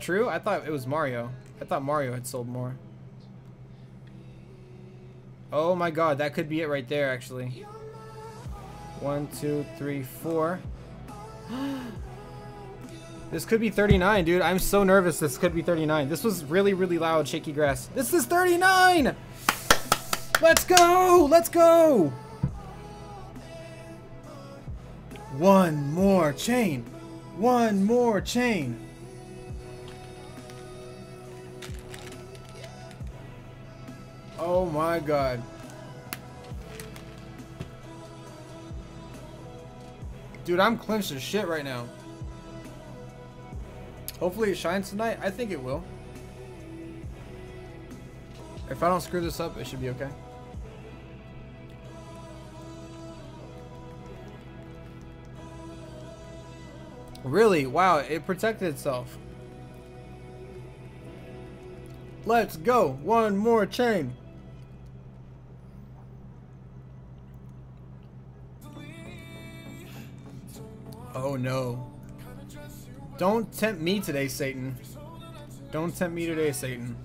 true? I thought it was Mario. I thought Mario had sold more. Oh my god, that could be it right there, actually. One, two, three, four. this could be 39, dude. I'm so nervous this could be 39. This was really, really loud, shaky grass. This is 39! Let's go! Let's go! One more chain. One more chain. Oh my god. Dude, I'm clinched as shit right now. Hopefully it shines tonight. I think it will. If I don't screw this up, it should be okay. Really? Wow, it protected itself. Let's go. One more chain. No. Don't tempt me today, Satan. Don't tempt me today, Satan.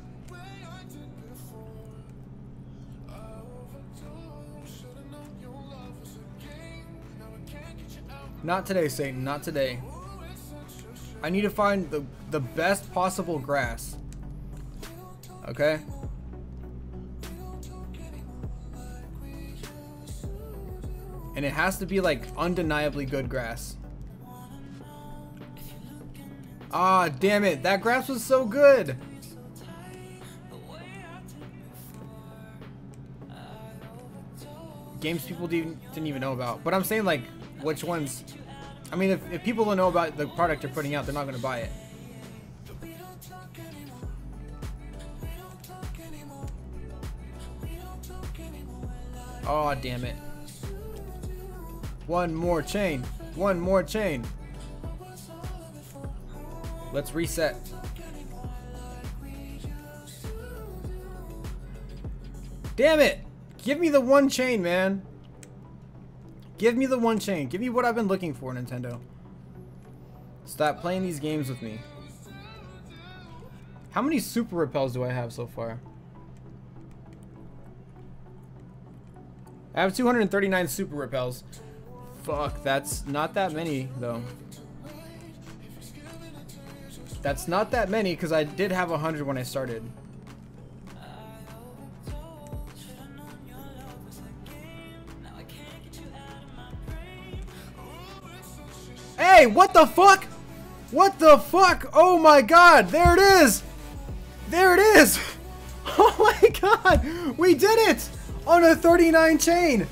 Not today, Satan. Not today. I need to find the, the best possible grass. Okay? And it has to be like undeniably good grass. Ah, damn it. That grass was so good. Games people didn't, didn't even know about. But I'm saying like which ones I mean, if, if people don't know about the product they're putting out, they're not going to buy it. Oh, damn it. One more chain. One more chain. Let's reset. Damn it! Give me the one chain, man. Give me the one chain. Give me what I've been looking for, Nintendo. Stop playing these games with me. How many super repels do I have so far? I have 239 super repels. Fuck, that's not that many, though. That's not that many, because I did have 100 when I started. Hey, what the fuck? What the fuck? Oh my god, there it is! There it is! Oh my god! We did it! On a 39 chain!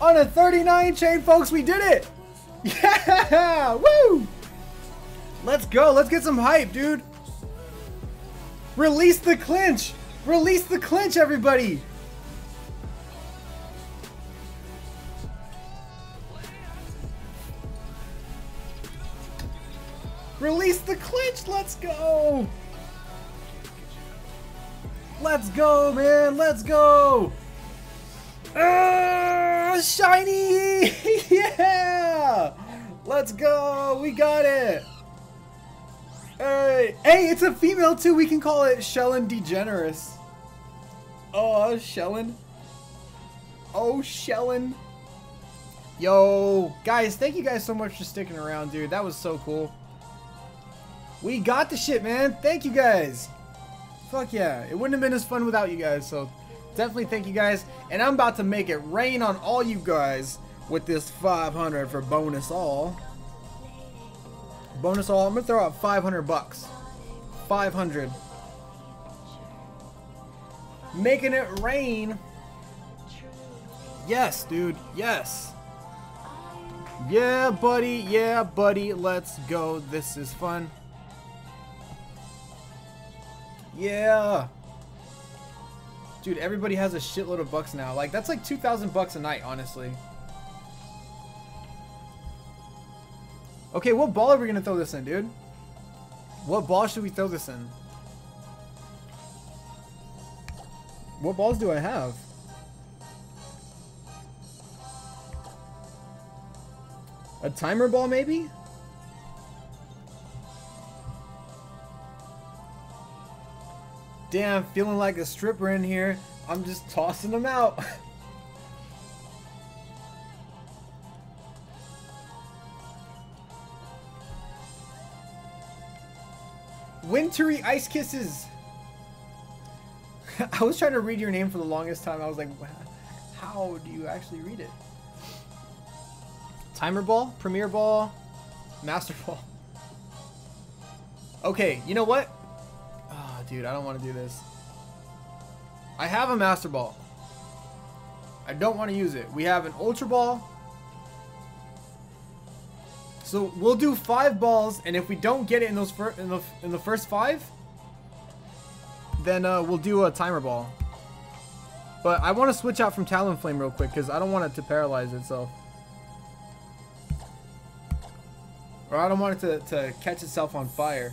On a 39 chain, folks, we did it! Yeah! Woo! Let's go, let's get some hype, dude! Release the clinch! Release the clinch, everybody! Release the clinch! Let's go! Let's go, man! Let's go! Uh, shiny! yeah! Let's go! We got it! Hey! Hey, it's a female too! We can call it Shellen DeGeneres. Oh, Shellen. Oh, Shellen. Yo, guys, thank you guys so much for sticking around, dude. That was so cool. We got the shit, man. Thank you guys. Fuck yeah. It wouldn't have been as fun without you guys, so definitely thank you guys. And I'm about to make it rain on all you guys with this 500 for bonus all. Bonus all. I'm gonna throw out 500 bucks. 500. Making it rain. Yes, dude. Yes. Yeah, buddy. Yeah, buddy. Let's go. This is fun. Yeah. Dude, everybody has a shitload of bucks now. Like, that's like 2,000 bucks a night, honestly. Okay, what ball are we going to throw this in, dude? What ball should we throw this in? What balls do I have? A timer ball, maybe? Damn, feeling like a stripper in here. I'm just tossing them out. Wintry Ice Kisses. I was trying to read your name for the longest time. I was like, how do you actually read it? Timer Ball, Premier Ball, Master Ball. Okay, you know what? Oh, dude, I don't want to do this. I have a Master Ball. I don't want to use it. We have an Ultra Ball. So we'll do five balls, and if we don't get it in those in the in the first five, then uh, we'll do a timer ball. But I want to switch out from Talonflame real quick because I don't want it to paralyze itself. Or I don't want it to, to catch itself on fire.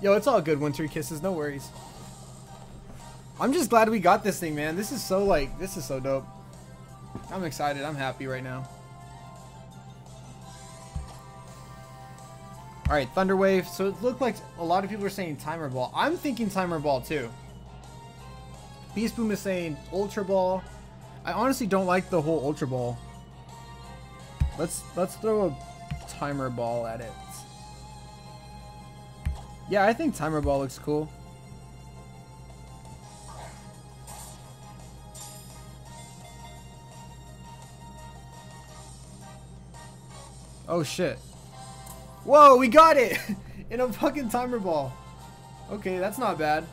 Yo, it's all good, Wintry Kisses. No worries. I'm just glad we got this thing, man. This is so, like, this is so dope. I'm excited. I'm happy right now. Alright, Thunder Wave. So it looked like a lot of people are saying Timer Ball. I'm thinking Timer Ball, too. Beast Boom is saying Ultra Ball. I honestly don't like the whole Ultra Ball. Let's let's throw a Timer Ball at it. Yeah, I think Timer Ball looks cool. Oh shit. Whoa, we got it! In a fucking Timer Ball. Okay, that's not bad.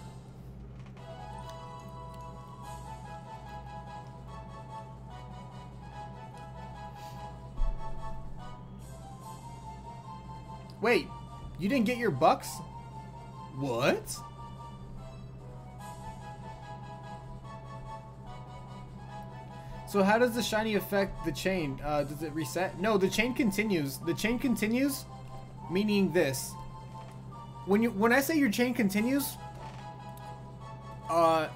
Wait, you didn't get your bucks? What? So how does the shiny affect the chain? Uh, does it reset? No, the chain continues. The chain continues, meaning this. When you when I say your chain continues, uh,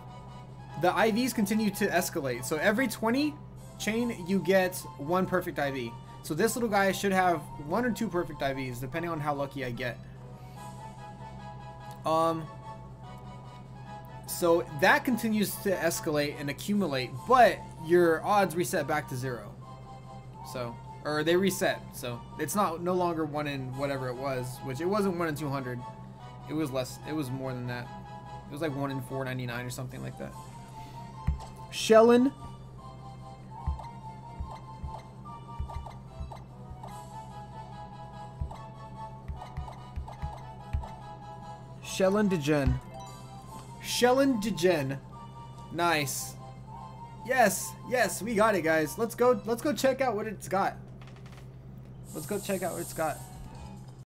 the IVs continue to escalate. So every 20 chain, you get one perfect IV. So this little guy should have one or two perfect IVs, depending on how lucky I get. Um, so that continues to escalate and accumulate, but your odds reset back to zero. So, or they reset. So it's not no longer one in whatever it was, which it wasn't one in 200. It was less. It was more than that. It was like one in 499 or something like that. Shellin Shellin Degen. Shellin Degen. Nice. Yes, yes, we got it, guys. Let's go. Let's go check out what it's got. Let's go check out what it's got.